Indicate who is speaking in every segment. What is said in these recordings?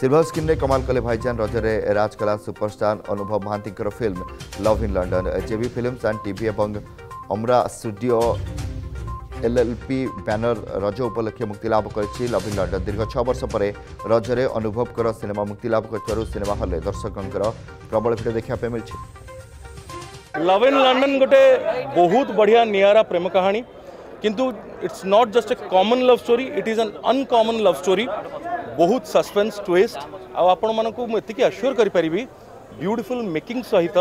Speaker 1: Silver screen कमाल कले भाईजान रजरे Rajkala superstar Anubhav Mohanty film love in London JB films and TV एवं Amara studio LLP banner रज उपलक्षे मुक्तिलाभ कर लव इन लंडन दीर्घ छ वर्ष पर रजरे अनुभव सिनेमा मुक्तिलाभ कर सिनेमा हल दर्शकों प्रबल भिड़ देखा मिली
Speaker 2: लव इन लंडन गोटे बहुत बढ़िया नियारा प्रेम कहानी किंतु it's not just a common love story it is an uncommon love story बहुत सस्पेन्स ट्विस्ट आपण मानक आश्योर करी ब्यूटिफुल मेकिंग सहित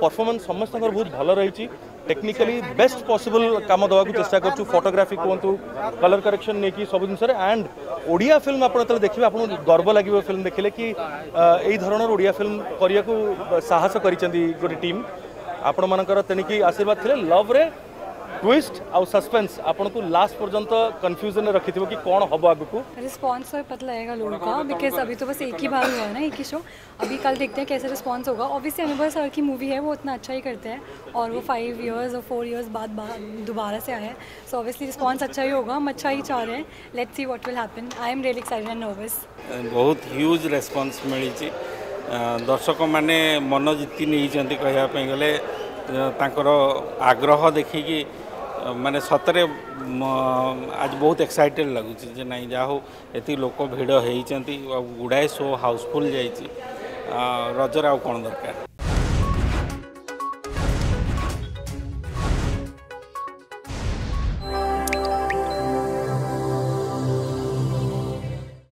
Speaker 2: परफॉर्मेंस समस्त बहुत भल रही टेक्निकली बेस्ट पॉसिबल काम देवाक चेस्टा कर फोटोग्राफी कहतु कलर करेक्शन नहीं कि सब जिन एंड ओडिया फ़िल्म आपत देखिए आप गर्व लगे फ़िल्म देखे कि ओडिया फ़िल्म करने को साहस कर गोटे टीम आपण मानक तेणिकी आशीर्वाद थे लव्रे ट्विस्ट आउ सस्पेंस आपन को लास्ट पर्यंत कंफ्यूजन में रखी कि कौन हम आग को
Speaker 3: रिस्पॉन्स तो पता लगेगा लोगों का बिकॉज़ अभी तो बस एक ही बार हुआ है ना एक ही शो अभी कल देखते हैं कैसे रिस्पॉन्स होगा। ऑब्वियसली अनुभव सर की मूवी है वो इतना अच्छा ही करते हैं और वो फाइव इयर्स और फोर इयर्स बाद दोबारा से आए हैं। सो ऑब्वियसली रिस्पॉन्स अच्छा ही होगा हम अच्छा ही चाह रहे हैं। Let's see what will happen I am really excited and nervous
Speaker 4: बहुत ह्यूज रेस्पॉन्स मिली दर्शक मैंने मन जीति नहीं कहवाई गले। ତାଙ୍କର ଆଗ୍ରହ ଦେଖିକି ମାନେ ସତରେ ଆଜି ବହୁତ ଏକ୍ସାଇଟେଡ଼ ଲାଗୁଛି ଯେ ନାଇଁ ଯାହା ହଉ ଏତିକି ଲୋକ ଭିଡ଼ ହେଇଛନ୍ତି ଆଉ ଗୁଡ଼ାଏ ଶୋ ହାଉସଫୁଲ୍ ଯାଇଛି ରଜରେ ଆଉ କ'ଣ ଦରକାର